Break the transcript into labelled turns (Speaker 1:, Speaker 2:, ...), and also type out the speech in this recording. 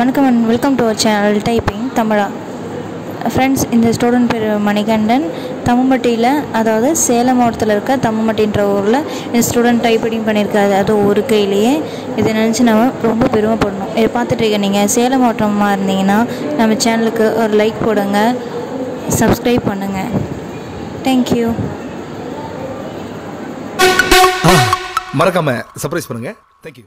Speaker 1: வணக்கம் and welcome to our channel Typing Tamizha friends இந்த student பேர் மணிகண்டன். தம்மும்பட்டியில் அதாவது சேலம் மாவட்டத்தில் இருக்க தம்மும்பட்டின்ற ஊரில் இந்த ஸ்டூடெண்ட் டைப்பிங் பண்ணியிருக்காரு அது ஒரு கையிலேயே. இதை நினச்சி நம்ம ரொம்ப பெருமைப்படணும். இதை பார்த்துட்ருக்க நீங்கள் சேலம் மாவட்டமாக இருந்தீங்கன்னா நம்ம சேனலுக்கு ஒரு லைக் போடுங்க. சப்ஸ்கிரைப் பண்ணுங்கள் தேங்க்யூ
Speaker 2: மறக்காமல் சர்ப்ரைஸ் பண்ணுங்கள் தேங்க்யூ